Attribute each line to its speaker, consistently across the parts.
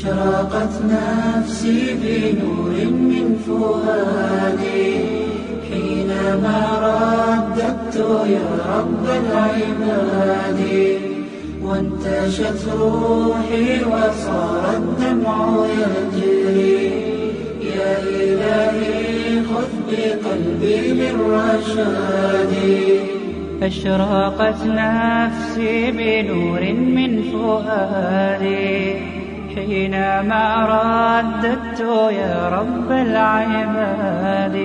Speaker 1: أشرقت نفسي بنور من فؤادي. حينما رددت يا رب العباد وانتشت روحي وصار الدمع يجري. يا إلهي خذ بقلبي للرشاد.
Speaker 2: أشرقت نفسي بنور من فؤادي. حينما رددت يا رب العباد.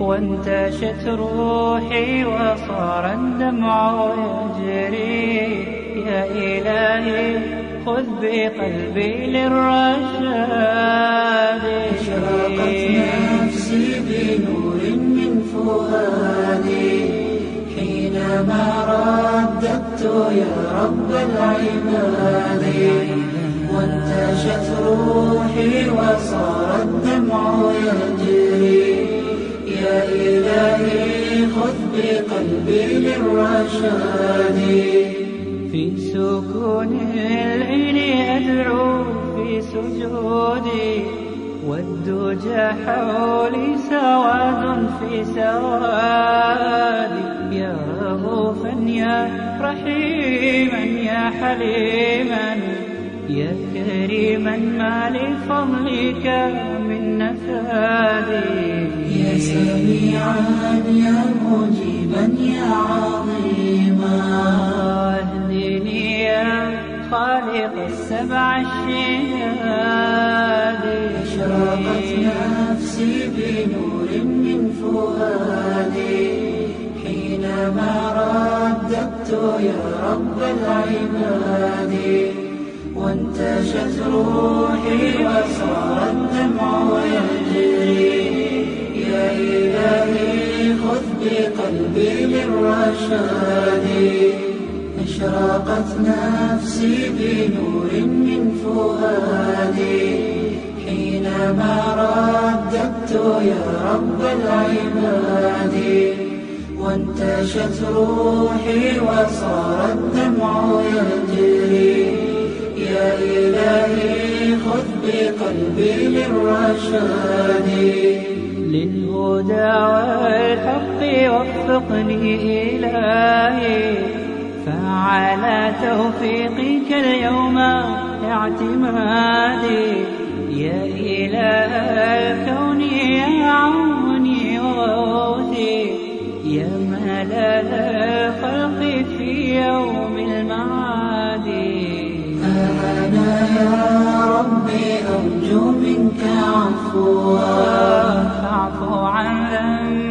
Speaker 2: وانتشت روحي وصار الدمع يجري يا إلهي خذ بقلبي للرشاد.
Speaker 1: أشرقت نفسي بنور من فؤادي. حينما رددت يا رب العباد. وصار الدمع يجري يا إلهي خذ بقلبي للرشاد
Speaker 2: في سكون الليل أدعو في سجودي والدجى حولي سواد في سوادي يا رغوفا يا رحيما يا حليما يا كريما ما لفضلك من نفادي
Speaker 1: يا سميعا يا مجيبا يا عظيما.
Speaker 2: اهدني يا خالق السبع الشهاد.
Speaker 1: أشرقت نفسي بنور من فؤادي حينما رددت يا رب العباد. وانتشت روحي وصار الدمع يجري. يا إلهي خذ بقلبي للرشاد. أشرقت نفسي بنور من فؤادي حينما رددت يا رب العباد. وانتشت روحي وصار بقلبي للرشاد
Speaker 2: للهدى والحق وفقني إلهي. فعلى توفيقك اليوم اعتمادي. يا إله الكون يا عوني وغوثي يا ملل الخلق في يوم المعاد
Speaker 1: أنا يا ربي أرجو منك عفوا.